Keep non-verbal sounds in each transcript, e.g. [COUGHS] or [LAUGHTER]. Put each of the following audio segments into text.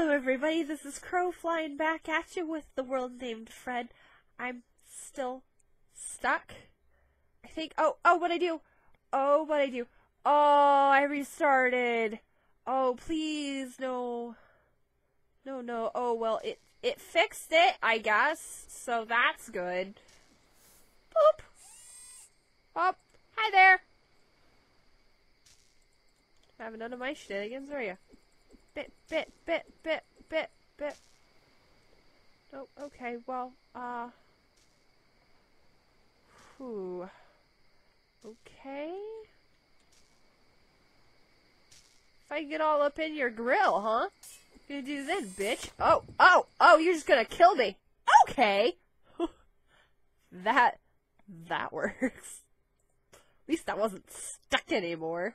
Hello, everybody. This is Krow flying back at you with the world named Fred. I'm still stuck. I think. Oh, oh, what I do? Oh, what I do? Oh, I restarted. Oh, please, no. No, no. Oh, well, it it fixed it, I guess. So that's good. Boop. Oh, hi there. Having none of my shenanigans, are you? Bit, bit, bit, bit, bit, bit. Oh, okay, well, uh. Whew. Okay. If I get all up in your grill, huh? Gonna do this, bitch. Oh, oh, oh, you're just gonna kill me. Okay. [LAUGHS] that, that works. At least that wasn't stuck anymore.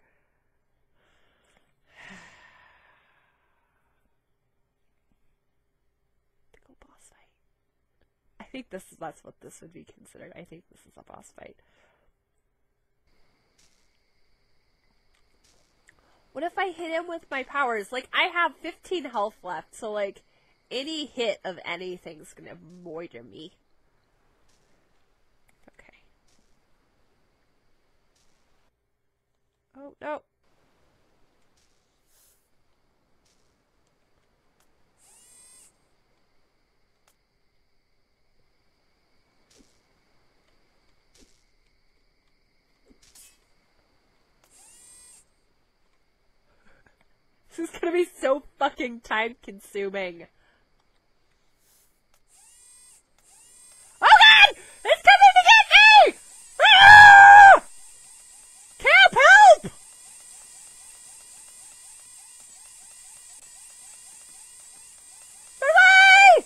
Pickle boss fight. I think this is that's what this would be considered. I think this is a boss fight. What if I hit him with my powers? Like I have 15 health left, so like any hit of anything's gonna murder me. Okay. Oh no. This is gonna be so fucking time consuming. Oh god! It's coming to get me! Ah! Cap, help! Away!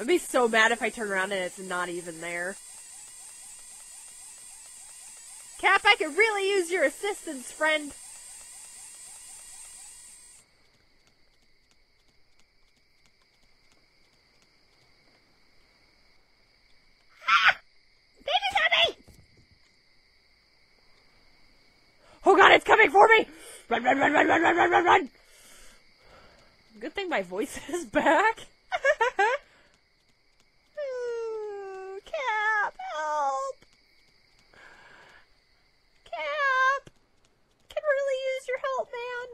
I'd be so mad if I turn around and it's not even there. Cap, I could really use your assistance, friend. Ah! Baby's [LAUGHS] on! Oh god, it's coming for me! Run, run, run, run, run, run, run, run, run! Good thing my voice [LAUGHS] is back. Ooh, Cap, help! Cap! Can really use your help, man.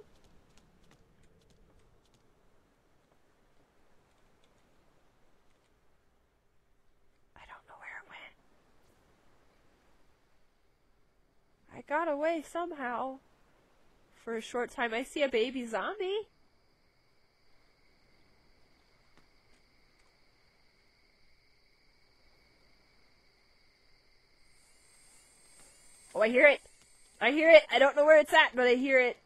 I don't know where it went. I got away somehow. For a short time, I see a baby zombie. Oh, I hear it. I hear it. I don't know where it's at, but I hear it.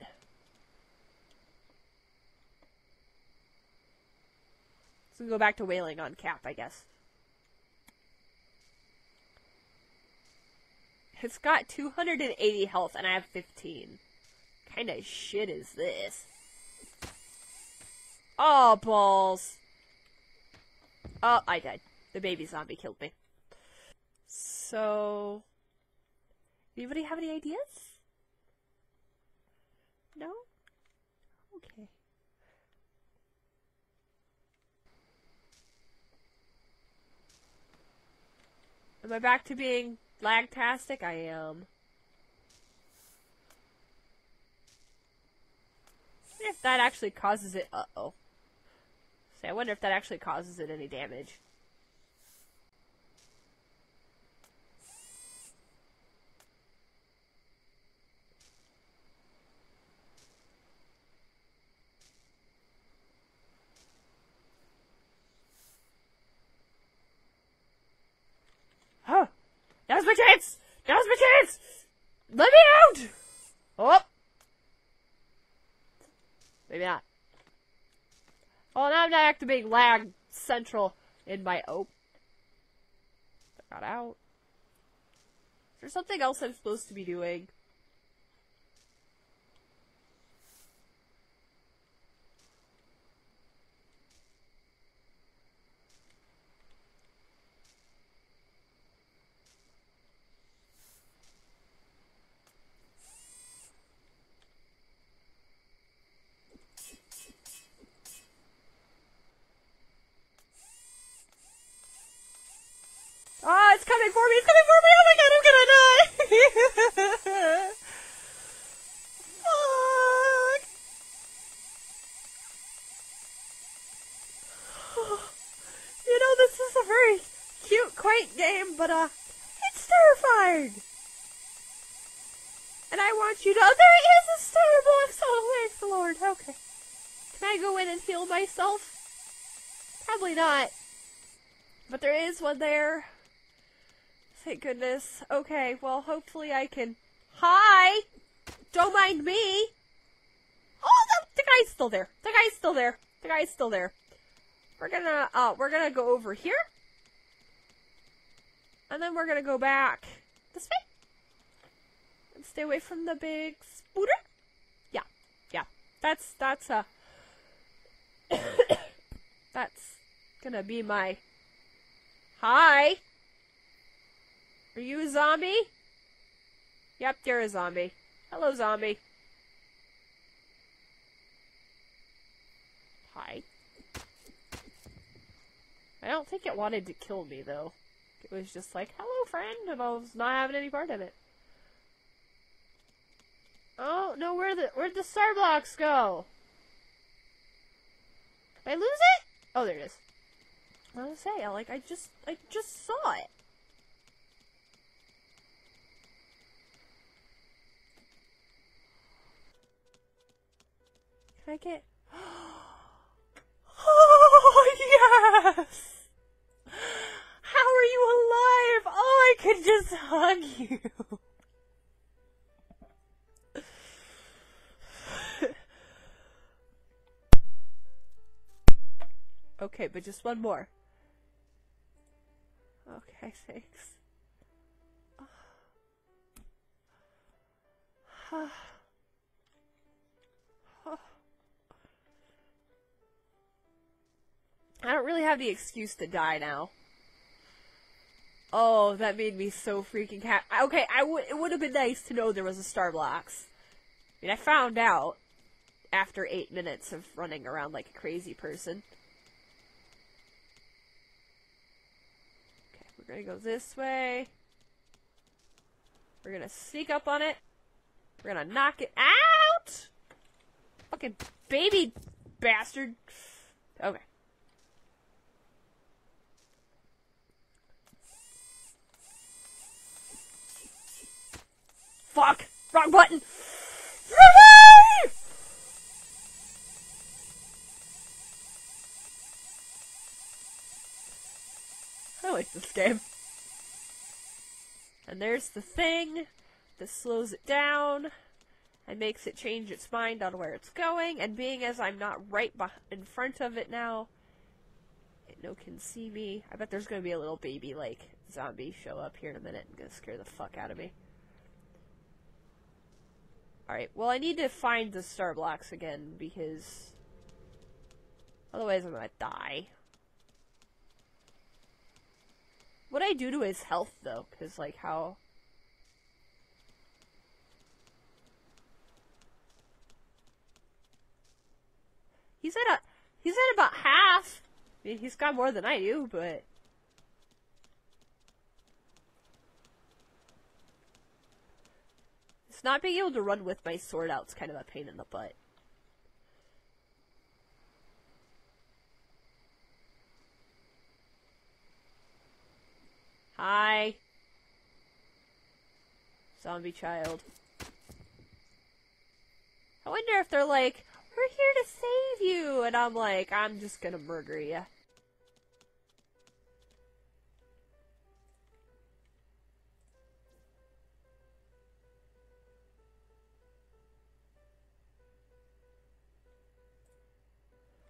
So we go back to wailing on Cap, I guess. It's got 280 health and I have 15. Kind of shit is this? Oh, balls. Oh, I died. The baby zombie killed me. So, Anybody have any ideas? No? Okay. Am I back to being lagtastic? I am. if that actually causes it. Uh oh. See, I wonder if that actually causes it any damage. Huh. Now's my chance! Now's my chance! Let me out! Oh! Maybe not. Oh, now I'm not activating lag central in my oh. Got out. Is there something else I'm supposed to be doing? coming for me. It's coming for me. Oh my god, I'm gonna die. Fuck. You know, this is a very cute, quaint game, but, uh, it's terrifying. And I want you to. Oh, there is a Starbucks! Oh, thank the Lord. Okay. Can I go in and heal myself? Probably not. But there is one there. Thank goodness. Okay, well, hopefully I can. Hi! Don't mind me! Oh, the, the guy's still there. The guy's still there. The guy's still there. We're gonna, uh, we're gonna go over here. And then we're gonna go back this way. And stay away from the big spooter. Yeah, yeah. That's, that's, uh, that's gonna be my. Hi! Are you a zombie? Yep, you're a zombie. Hello, zombie. Hi. I don't think it wanted to kill me, though. It was just like, hello, friend, and I was not having any part in it. Oh, no, where the where'd the star blocks go? Did I lose it? Oh, there it is. I was gonna say, like, I just, I just saw it. Can I get? [GASPS] Oh yes! How are you alive? Oh, I could just hug you. Okay, but just one more. Okay, [LAUGHS] thanks. [SIGHS] I don't really have the excuse to die now. Oh, that made me so freaking happy. Okay, I would. It would have been nice to know there was a Starblocks. I mean, I found out after eight minutes of running around like a crazy person. We're gonna go this way. We're gonna sneak up on it. We're gonna knock it out. Fucking baby bastard. Okay. Fuck! Wrong button! [LAUGHS] I like this game. And there's the thing that slows it down and makes it change its mind on where it's going. And being as I'm not right in front of it now, it no can see me. I bet there's gonna be a little baby like zombie show up here in a minute and gonna scare the fuck out of me. Alright, well I need to find the star blocks again because otherwise I'm gonna die. What I do to his health though, because like how He's at a he's at about half. I mean, he's got more than I do, but It's not being able to run with my sword out is kind of a pain in the butt. Hi. Zombie child. I wonder if they're like, we're here to save you, and I'm like, I'm just gonna murder you.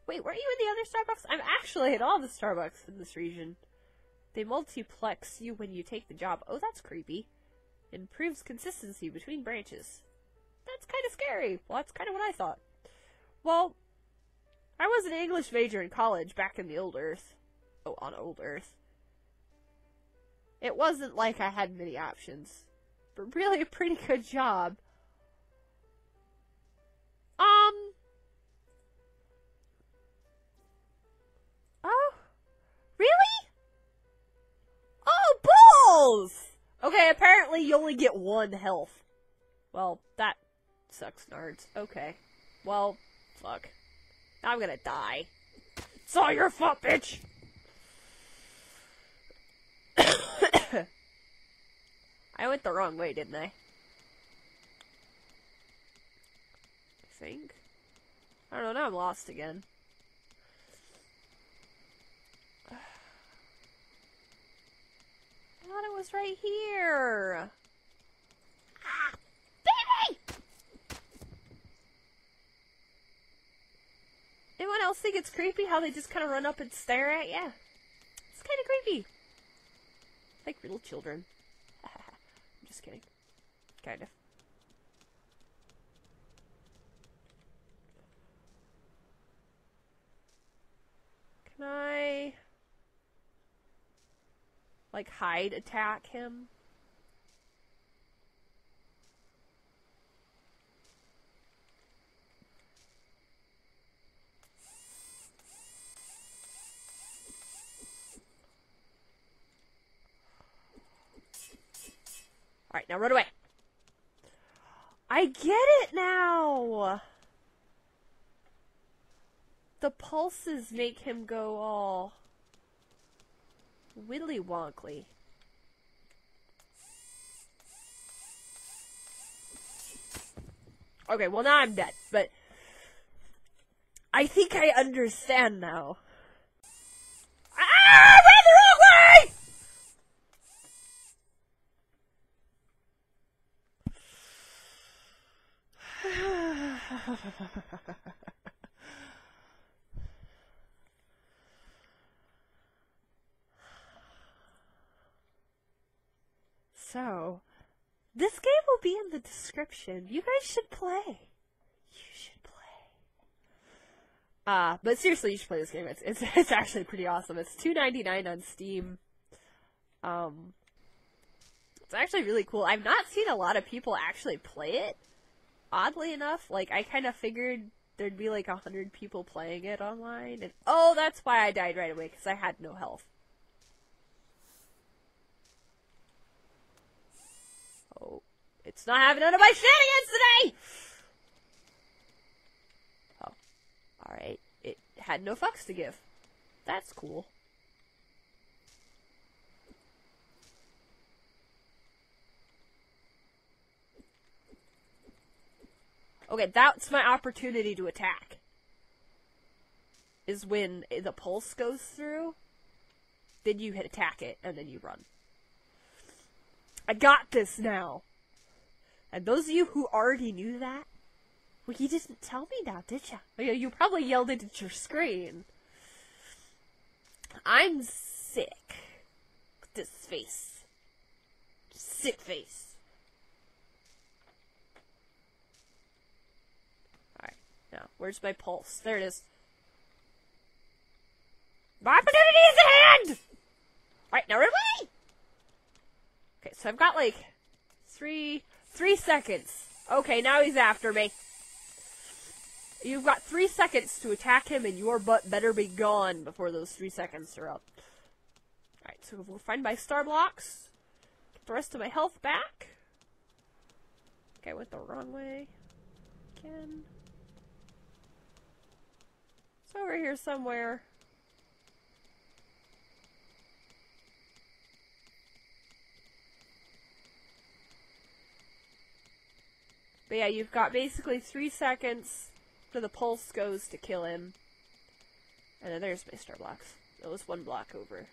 Wait, weren't you in the other Starbucks? I'm actually at all the Starbucks in this region. They multiplex you when you take the job. Oh, that's creepy. Improves consistency between branches. That's kind of scary. Well, that's kind of what I thought. Well, I was an English major in college back in the old Earth. Oh, on old Earth. It wasn't like I had many options, but really a pretty good job. Really? Oh, Apparently, you only get one health. Well, that sucks, Nards. Okay. Well, fuck. I'm gonna die. It's all your fault, bitch! [COUGHS] I went the wrong way, didn't I? I think. I don't know, now I'm lost again. Thought it was right here. Ah, baby! Anyone else think it's creepy how they just kind of run up and stare at you? It's kind of creepy. Like little children. [LAUGHS] I'm just kidding. Kind of. Can I... Like, hide attack him? Alright, now run away. I get it now! The pulses make him go all widdly wonkly. Okay, well now I'm dead, but I think I understand now. Ah! Ran the wrong way! [SIGHS] [LAUGHS] so, this game will be in the description. You guys should play. You should play. Uh, but seriously, you should play this game. It's it's [LAUGHS] it's actually pretty awesome. It's two ninety nine on Steam. Um, it's actually really cool. I've not seen a lot of people actually play it oddly enough, like I kind of figured there'd be like a hundred people playing it online, and oh, that's why I died right away because I had no health. Oh, it's not having none of my shenanigans today. Oh, all right. It had no fucks to give. That's cool. Okay, that's my opportunity to attack. Is when the pulse goes through, then you hit attack it, and then you run. I got this now. And those of you who already knew that, well, you didn't tell me now, did you? Oh, you probably yelled it at your screen. I'm sick. With This face. Sick face. Alright, now, where's my pulse? There it is. My opportunity is at hand! Alright, now run away! Okay, so I've got like three three seconds. Okay, now he's after me. You've got three seconds to attack him, and your butt better be gone before those three seconds are up. Alright, so we'll find my star blocks. Get the rest of my health back. Okay, I went the wrong way. Again. It's over here somewhere. But yeah, you've got basically three seconds till the pulse goes to kill him. And then there's my star blocks. It was one block over.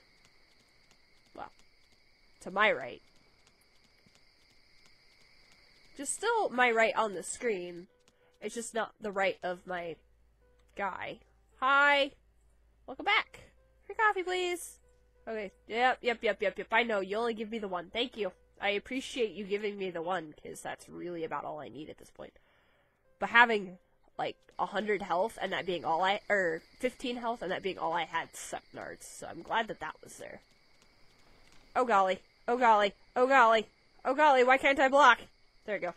Well, to my right. Just still my right on the screen. It's just not the right of my guy. Hi. Welcome back. Free coffee, please. Okay. Yep, yep, yep, yep, yep. I know. You only give me the one. Thank you. I appreciate you giving me the one, because that's really about all I need at this point. But having, like, 100 health and that being all I, or 15 health and that being all I had sucked nards, so I'm glad that that was there. Oh golly. Oh golly. Oh golly. Oh golly, why can't I block? There you go.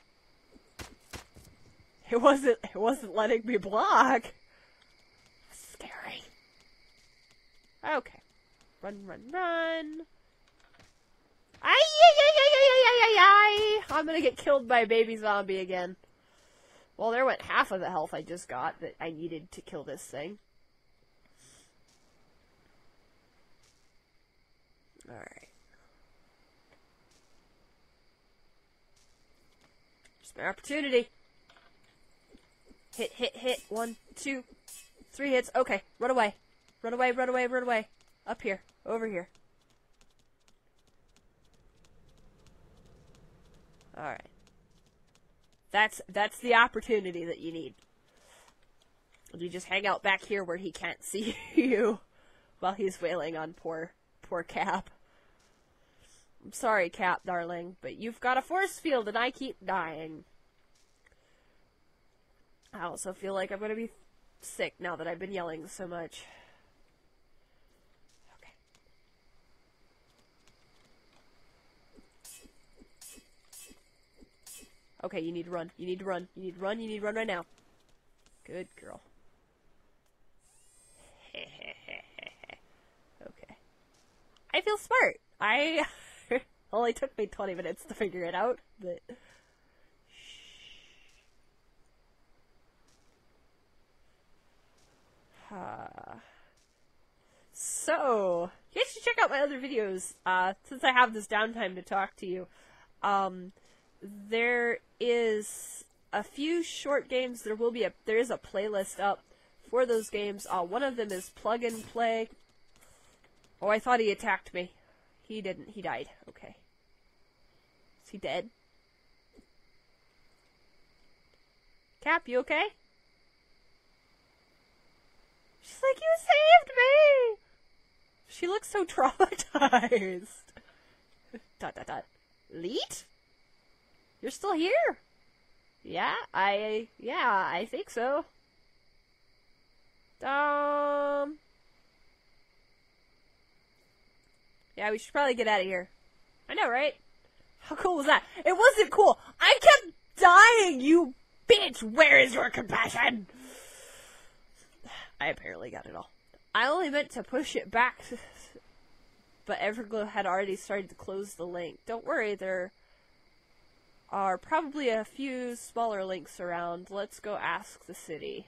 It wasn't, it wasn't letting me block. Scary. Okay. Run, run, run. I'm gonna get killed by a baby zombie again. Well, there went half of the health I just got that I needed to kill this thing. Alright. My opportunity. Hit, hit, hit. One, two, three hits. Okay, run away. Run away, run away, run away. Up here. Over here. Alright. That's that's the opportunity that you need. You just hang out back here where he can't [LAUGHS] see you while he's wailing on poor poor Cap. I'm sorry, Cap, darling, but you've got a force field and I keep dying. I also feel like I'm gonna be sick now that I've been yelling so much. Okay, you need to run. You need to run. You need to run. You need to run right now. Good girl. [LAUGHS] okay. I feel smart. I [LAUGHS] only took me 20 minutes to figure it out, but uh, [SIGHS] so, you guys should check out my other videos, uh, since I have this downtime to talk to you. Um, there is a few short games. There will be a there is a playlist up for those games. Uh, one of them is Plug and Play. Oh, I thought he attacked me. He didn't. He died. Okay. Is he dead? Cap, you okay? She's like, you saved me! She looks so [LAUGHS] traumatized. dot dot dot. Leet? You're still here? Yeah, I, yeah, I think so. Um. Yeah, we should probably get out of here. I know, right? How cool was that? It wasn't cool. I kept dying, you bitch! Where is your compassion? I apparently got it all. I only meant to push it back, but Everglow had already started to close the link. Don't worry, they're are probably a few smaller links around. Let's go ask the city.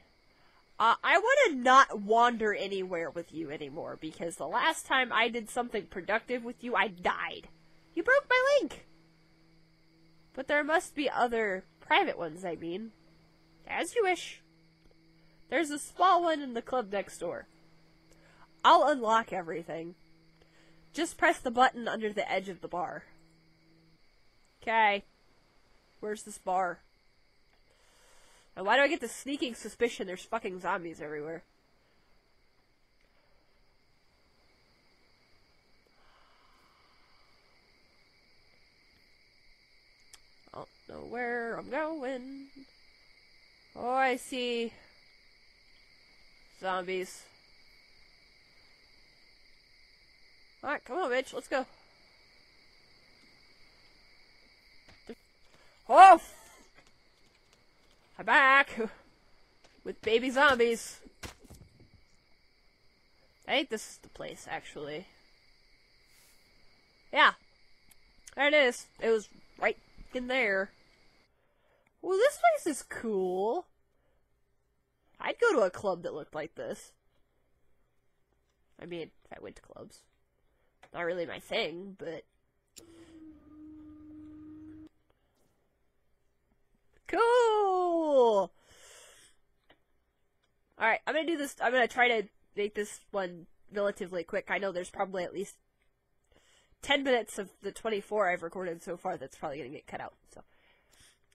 Uh, I want to not wander anywhere with you anymore because the last time I did something productive with you, I died. You broke my link! But there must be other private ones, I mean. As you wish. There's a small one in the club next door. I'll unlock everything. Just press the button under the edge of the bar. Okay. Where's this bar? And why do I get the sneaking suspicion there's fucking zombies everywhere? I don't know where I'm going. Oh, I see zombies. Alright, come on, bitch, let's go. Oh! I'm back! With baby zombies. I think this is the place, actually. Yeah. There it is. It was right in there. Well, this place is cool. I'd go to a club that looked like this. I mean, if I went to clubs. Not really my thing, but Cool! Alright, I'm gonna do this. I'm gonna try to make this one relatively quick. I know there's probably at least 10 minutes of the 24 I've recorded so far that's probably gonna get cut out. So,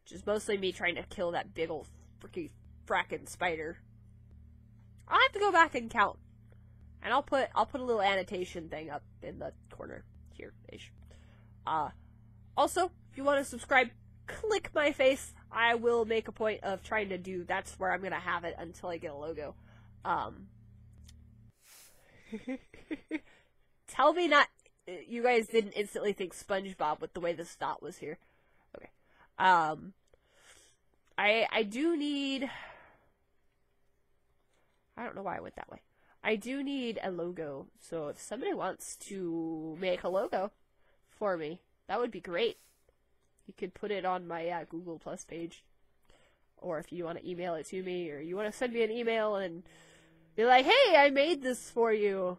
just mostly me trying to kill that big old freaky frackin' spider. I'll have to go back and count. And I'll put I'll put a little annotation thing up in the corner here ish. Uh also, if you want to subscribe, click my face. I will make a point of trying to do that's where I'm gonna have it until I get a logo. Um [LAUGHS] Tell me not you guys didn't instantly think SpongeBob with the way this dot was here. Okay. Um I I do need I don't know why I went that way. I do need a logo. So if somebody wants to make a logo for me, that would be great. You could put it on my uh, Google Plus page, or if you want to email it to me, or you want to send me an email and be like, "Hey, I made this for you."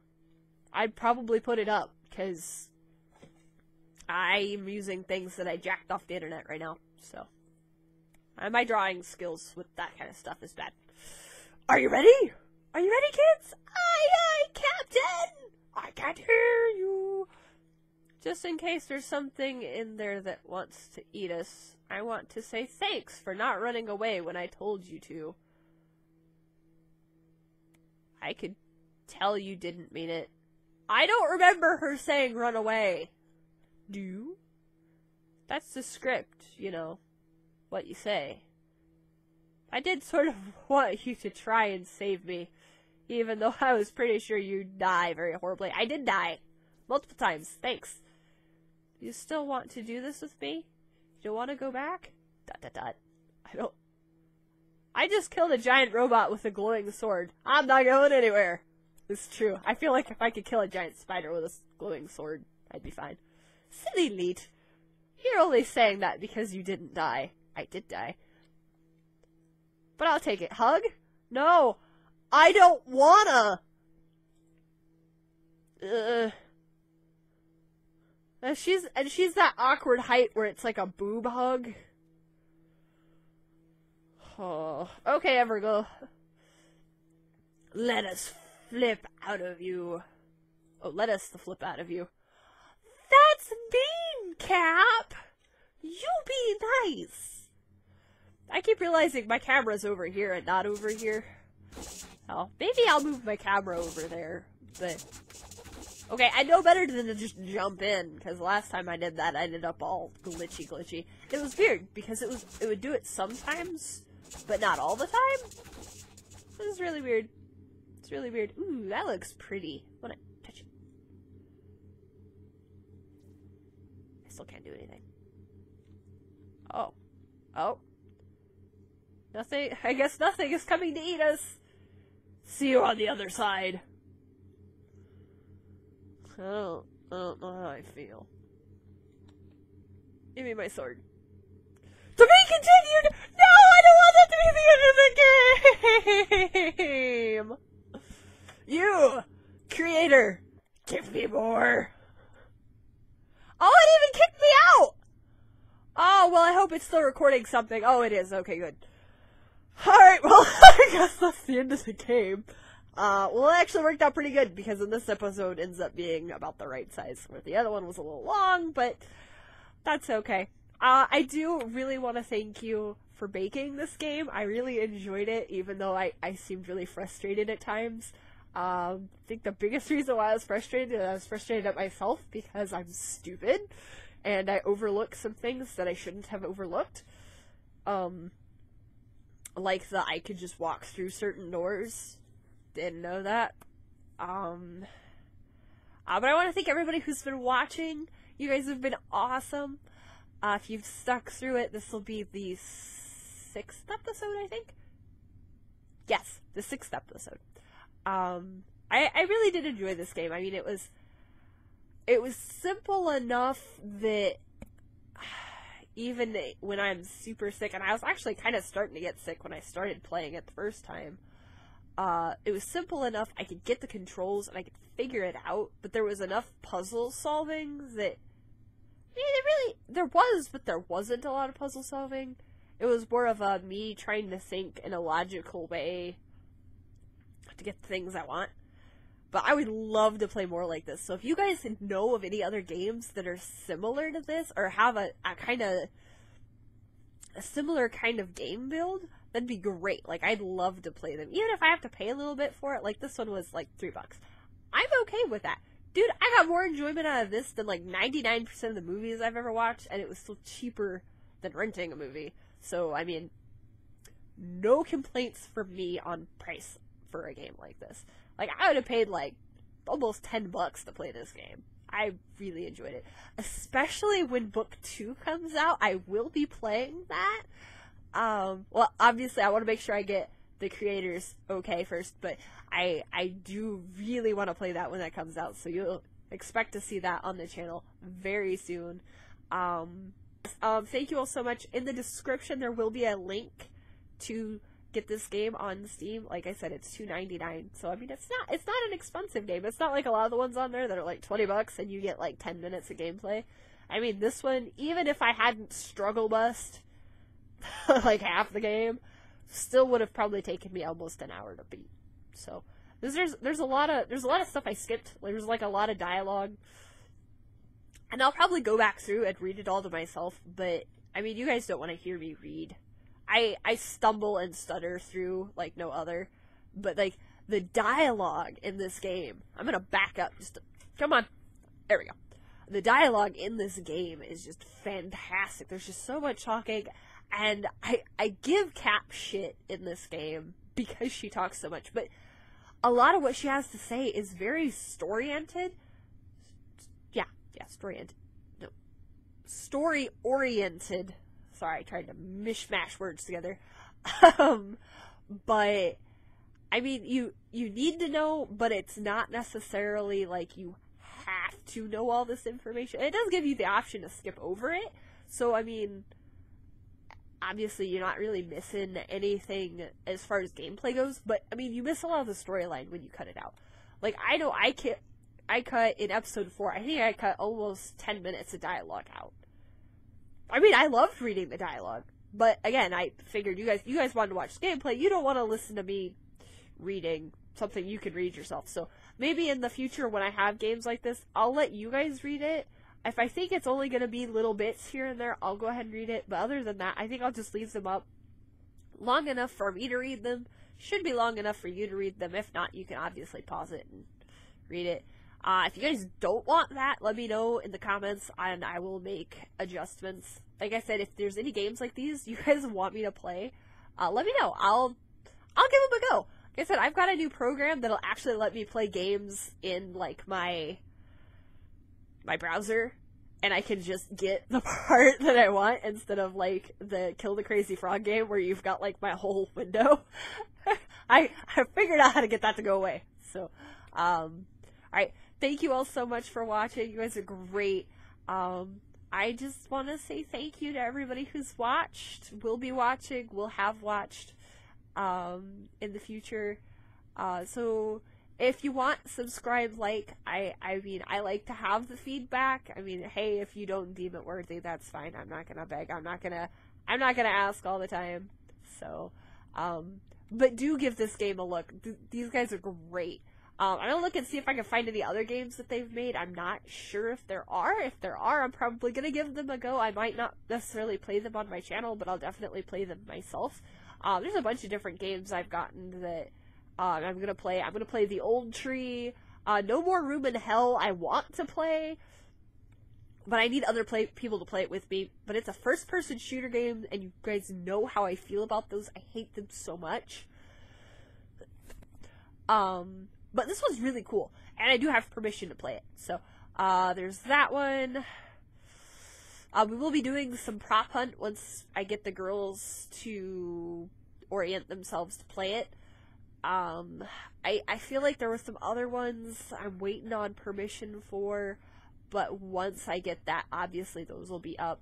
I'd probably put it up because I'm using things that I jacked off the internet right now. So, and my drawing skills with that kind of stuff is bad. Are you ready? Are you ready, kids? Aye, aye, Captain! I can't hear you. Just in case there's something in there that wants to eat us, I want to say thanks for not running away when I told you to. I could tell you didn't mean it. I don't remember her saying run away. Do you? That's the script, you know, what you say. I did sort of [LAUGHS] want you to try and save me, even though I was pretty sure you'd die very horribly. I did die. Multiple times. Thanks. You still want to do this with me? You don't want to go back? Dot dot dot. I don't. I just killed a giant robot with a glowing sword. I'm not going anywhere. It's true. I feel like if I could kill a giant spider with a glowing sword, I'd be fine. Silly Leet. You're only saying that because you didn't die. I did die. But I'll take it. Hug? No. I don't wanna. Ugh. And she's and she's that awkward height where it's like a boob hug. Oh, okay, Evergirl. Let us flip out of you. Oh, let us the flip out of you. That's mean, Cap. You be nice. I keep realizing my camera's over here and not over here. Oh, maybe I'll move my camera over there, but Okay, I know better than to just jump in, because last time I did that, I ended up all glitchy glitchy. It was weird, because it was it would do it sometimes, but not all the time. This is really weird. It's really weird. Ooh, that looks pretty. Wanna touch it? I still can't do anything. Oh. Oh. Nothing, I guess nothing is coming to eat us. See you on the other side. I don't, I don't know how I feel. Give me my sword. To be continued! No, I don't want that to be the end of the game! You, creator, give me more. Oh, it even kicked me out! Oh, well, I hope it's still recording something. Oh, it is. Okay, good. Alright, well, [LAUGHS] I guess that's the end of the game. Uh, well, it actually worked out pretty good because in this episode ends up being about the right size, where the other one was a little long, but that's okay. Uh, I do really want to thank you for baking this game. I really enjoyed it, even though I, I seemed really frustrated at times. Um, I think the biggest [LAUGHS] reason why I was frustrated is I was frustrated at myself because I'm stupid and I overlook some things that I shouldn't have overlooked. Um, like that I could just walk through certain doors didn't know that. Um, uh, but I want to thank everybody who's been watching. You guys have been awesome. Uh, if you've stuck through it, this will be the sixth episode, I think. Yes, the sixth episode. Um, I I really did enjoy this game. I mean, it was it was simple enough that [SIGHS] even when I'm super sick, and I was actually kind of starting to get sick when I started playing it the first time. Uh, it was simple enough. I could get the controls and I could figure it out, but there was enough puzzle solving that I mean, it really there was, but there wasn't a lot of puzzle solving. It was more of a me trying to think in a logical way to get the things I want. But I would love to play more like this. So if you guys know of any other games that are similar to this or have a, a kind of a similar kind of game build, that'd be great. Like I'd love to play them, even if I have to pay a little bit for it. Like this one was like three bucks. I'm okay with that, dude. I got more enjoyment out of this than like 99% of the movies I've ever watched, and it was still cheaper than renting a movie. So I mean, no complaints from me on price for a game like this. Like I would have paid like almost 10 bucks to play this game. I really enjoyed it. Especially when book two comes out. I will be playing that. Um, well, obviously, I want to make sure I get the creators okay first, but I I do really want to play that when that comes out. So you'll expect to see that on the channel very soon. Um, um, thank you all so much. In the description, there will be a link to get this game on Steam. Like I said, it's two ninety nine. So I mean, it's not it's not an expensive game. It's not like a lot of the ones on there that are like twenty bucks and you get like ten minutes of gameplay. I mean, this one, even if I hadn't struggle bust [LAUGHS] like half the game, still would have probably taken me almost an hour to beat. So there's there's a lot of there's a lot of stuff I skipped. There's like a lot of dialogue, and I'll probably go back through and read it all to myself. But I mean, you guys don't want to hear me read. I I stumble and stutter through like no other. But like the dialogue in this game, I'm gonna back up. Just come on, there we go. The dialogue in this game is just fantastic. There's just so much talking, and I I give Cap shit in this game because she talks so much, but a lot of what she has to say is very story oriented. Yeah, yeah, story oriented. No, story oriented. Sorry, I tried to mishmash words together. [LAUGHS] um, but I mean, you you need to know, but it's not necessarily like you have to know all this information. It does give you the option to skip over it. So I mean, obviously you're not really missing anything as far as gameplay goes, but I mean you miss a lot of the storyline when you cut it out. Like I know I can I cut in episode four, I think I cut almost ten minutes of dialogue out. I mean I loved reading the dialogue. But again, I figured you guys you guys wanted to watch gameplay, you don't want to listen to me reading something you can read yourself. So maybe in the future when I have games like this, I'll let you guys read it if I think it's only going to be little bits here and there, I'll go ahead and read it. But other than that, I think I'll just leave them up long enough for me to read them. Should be long enough for you to read them. If not, you can obviously pause it and read it. Uh, if you guys don't want that, let me know in the comments and I will make adjustments. Like I said, if there's any games like these you [LAUGHS] guys want me to play, uh, let me know. I'll I'll give them a go. Like I said, I've got a new program that'll actually let me play games in like my my browser and I can just get the [LAUGHS] part that I want instead of like the kill the crazy frog game where you've got like my whole [LAUGHS] window. I I figured out how to get that to go away. So, um, all right. Thank you all so much for watching. You guys are great. Um, I just want to say thank you to everybody who's watched, will be watching, will have watched, um, in the future. Uh, so if you want subscribe like i i mean i like to have the feedback i mean hey if you don't deem it worthy that's fine i'm not gonna beg i'm not gonna i'm not gonna ask all the time so um but do give this game a look Th- these guys are great um, I'm gonna look and see if I can find any other games that they've made. I'm not sure if there are. If there are, I'm probably gonna give them a go. I might not necessarily play them on my channel, but I'll definitely play them myself. Um, there's a bunch of different games I've gotten that uh, I'm gonna play. I'm gonna play the Old Tree. Uh, no more Room in Hell. I want to play, but I need other play people to play it with me. But it's a first-person shooter game, and you guys know how I feel about those. I hate them so much. Um, but this one's really cool, and I do have permission to play it. So, uh, there's that one. Uh, we will be doing some prop hunt once I get the girls to orient themselves to play it. Um, I I feel like there were some other ones I'm waiting on permission for, but once I get that, obviously those will be up.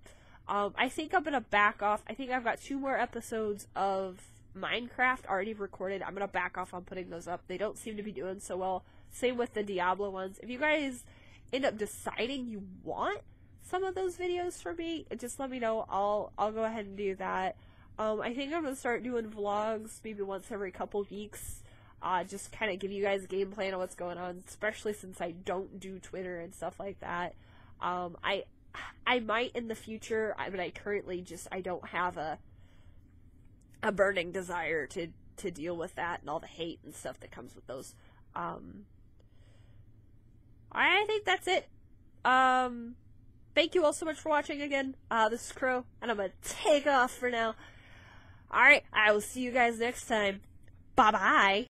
Um, I think I'm gonna back off. I think I've got two more episodes of Minecraft already recorded. I'm gonna back off on putting those up. They don't seem to be doing so well. Same with the Diablo ones. If you guys end up deciding you want some of those videos for me, just let me know. I'll I'll go ahead and do that. Um, I think I'm gonna start doing vlogs maybe once every couple weeks. Uh, just kind of give you guys a game plan on what's going on, especially since I don't do Twitter and stuff like that. Um, I I might in the future, I, but I currently just I don't have a a burning desire to to deal with that and all the hate and stuff that comes with those. Um, I think that's it. Um, thank you all so much for watching again. Uh, this is Krow, and I'm gonna take off for now. Alright, I will see you guys next time. Bye bye.